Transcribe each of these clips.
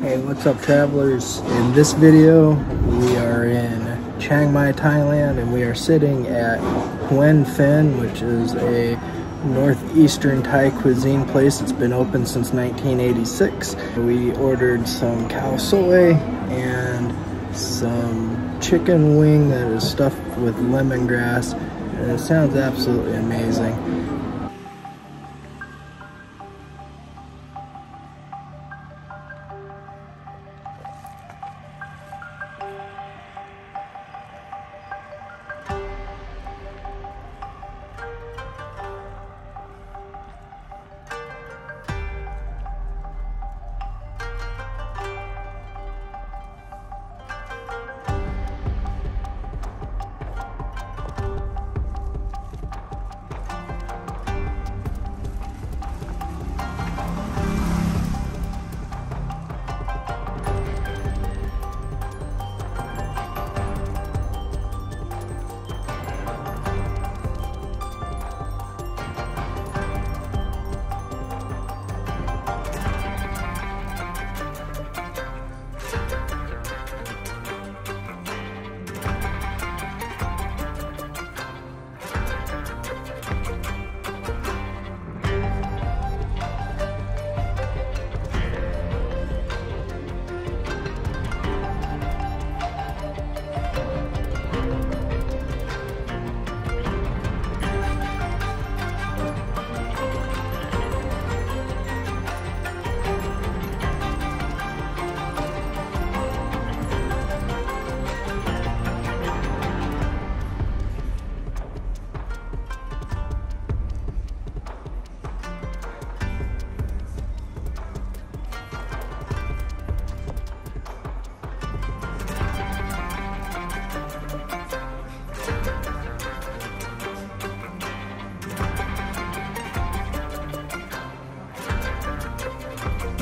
Hey, what's up travelers? In this video, we are in Chiang Mai, Thailand, and we are sitting at Huen Phen, which is a northeastern Thai cuisine place. It's been open since 1986. We ordered some khao soi and some chicken wing that is stuffed with lemongrass, and it sounds absolutely amazing.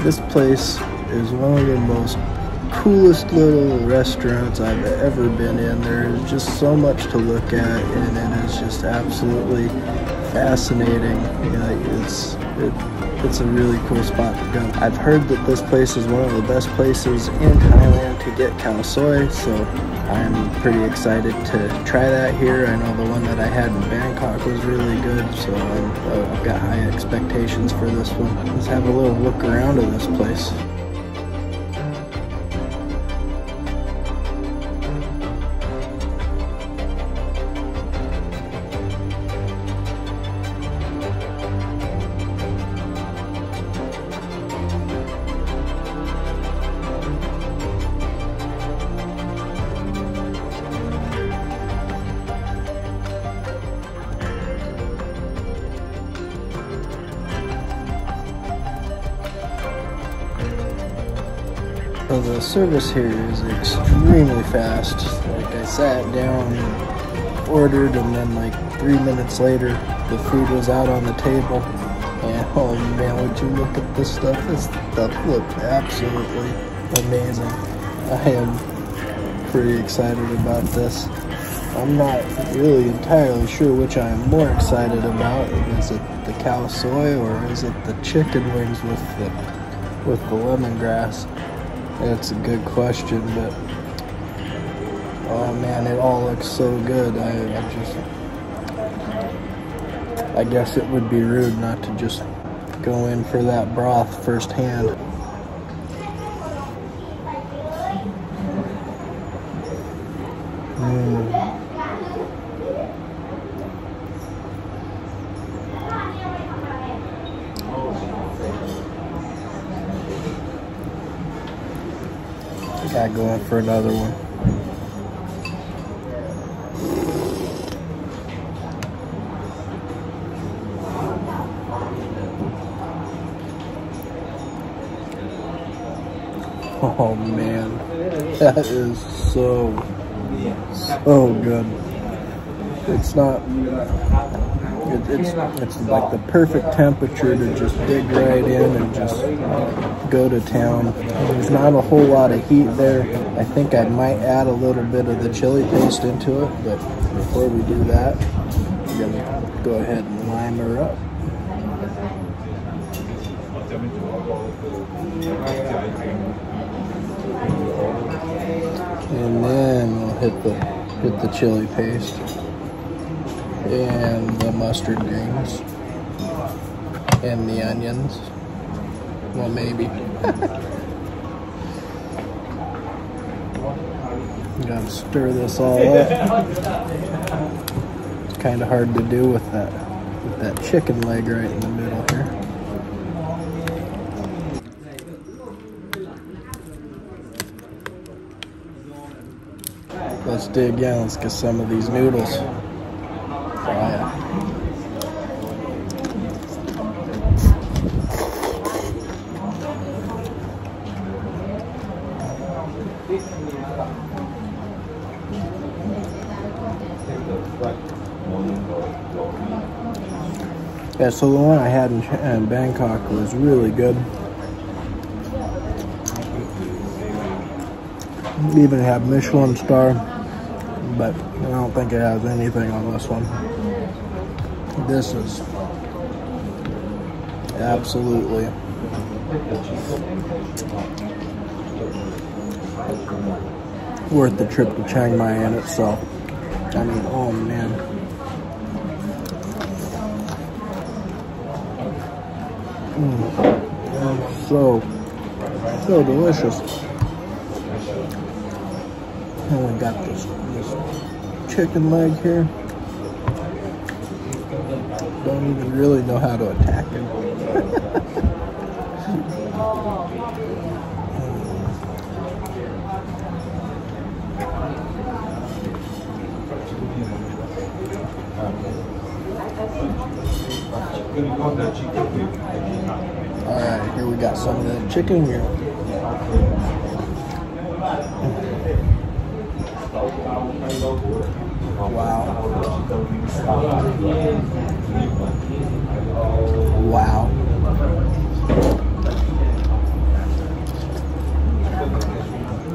This place is one of the most coolest little restaurants I've ever been in. There is just so much to look at, and it is just absolutely fascinating. It's it, it's a really cool spot to go. I've heard that this place is one of the best places in Thailand to get khao soi, so I'm pretty excited to try that here. I know the one that I had in Bangkok was really good, so i have uh, got high expectations for this one. Let's have a little look around of this place. The service here is extremely fast. Like I sat down and ordered and then like three minutes later the food was out on the table. And oh man, would you look at this stuff? This stuff looked absolutely amazing. I am pretty excited about this. I'm not really entirely sure which I am more excited about. Is it the khao soi or is it the chicken wings with the with the lemongrass? That's a good question, but oh man, it all looks so good. I, I just, I guess it would be rude not to just go in for that broth firsthand. Mm. Mm. Got going for another one. Oh man, that is so, so good. It's not it, it's, it's like the perfect temperature to just dig right in and just go to town. There's not a whole lot of heat there. I think I might add a little bit of the chili paste into it, but before we do that, I'm gonna go ahead and lime her up. And then we'll hit the hit the chili paste and the mustard greens and the onions. Well, maybe. Gotta stir this all up. It's kind of hard to do with that with that chicken leg right in the middle here. Let's dig in. Let's get some of these noodles. Yeah, so the one I had in, in Bangkok was really good. Even had Michelin star, but I don't think it has anything on this one. This is absolutely worth the trip to Chiang Mai in itself. I mean, oh man. Mm. So, so delicious. And we got this, this chicken leg here. Don't even really know how to attack it. Alright, here we got some of the chicken here. Wow. Wow.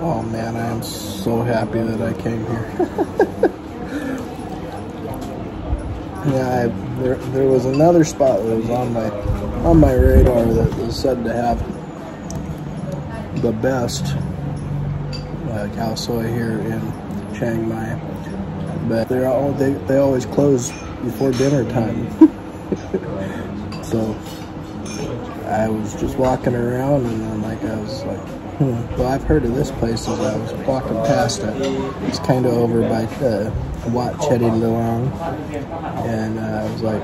Oh man, I am so happy that I came here. yeah, I, there, there was another spot that was on my on my radar that was said to have the best uh, khao soi here in Chiang Mai, but they're all they they always close before dinner time. so I was just walking around and then like I was like, hmm, well I've heard of this place as I was walking past it. It's kind of over by uh, Wat Chedi Luang, and uh, I was like,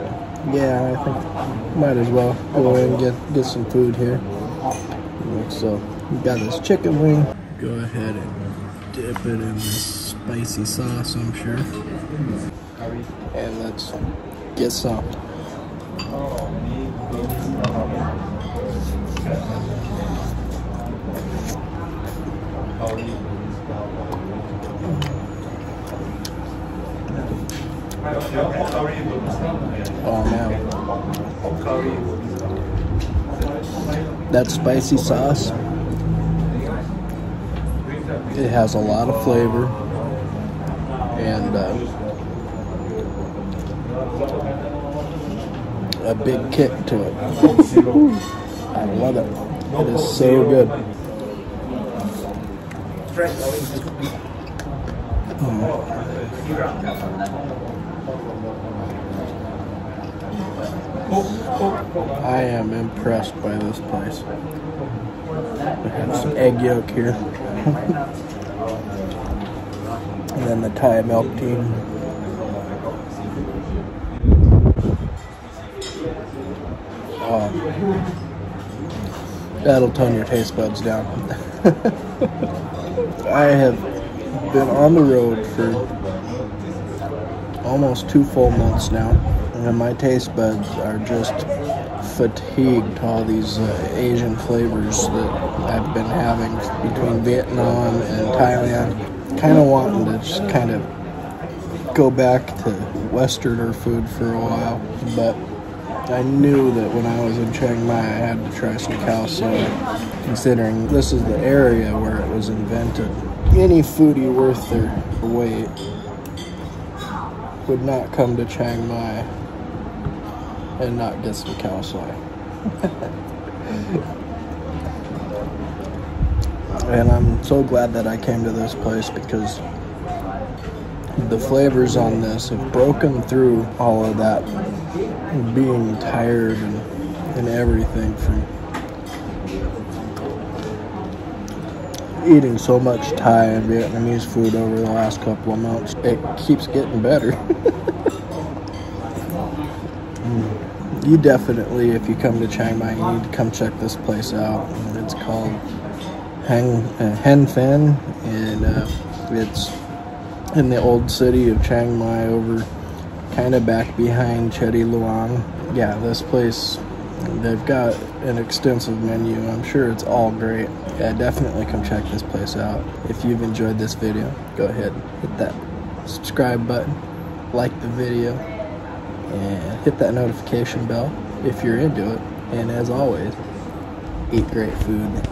yeah, I think might as well go in and get get some food here. So we got this chicken wing. Go ahead and dip it in this spicy sauce, I'm sure. And let's get some. Oh man. That spicy sauce, it has a lot of flavor and uh, a big kick to it. I love it. It is so good. I am impressed by this place. We have some egg yolk here. and then the Thai milk tea. Oh, that'll tone your taste buds down. I have been on the road for almost two full months now, and my taste buds are just fatigued all these uh, Asian flavors that I've been having between Vietnam and Thailand. Kind of wanting to just kind of go back to Westerner food for a while, but I knew that when I was in Chiang Mai, I had to try some khao soi, considering this is the area where it was invented. Any foodie worth their weight would not come to Chiang Mai and not get some soi. and I'm so glad that I came to this place because the flavors on this have broken through all of that being tired and, and everything from eating so much Thai and Vietnamese food over the last couple of months. It keeps getting better. mm. You definitely, if you come to Chiang Mai, you need to come check this place out. It's called Hang, uh, Huen Phen, and uh, it's in the old city of Chiang Mai over kind of back behind Chedi Luang. Yeah, this place, they've got an extensive menu. I'm sure it's all great. Yeah, definitely come check this place out. If you've enjoyed this video, go ahead, hit that subscribe button, like the video, and hit that notification bell if you're into it. And as always, eat great food.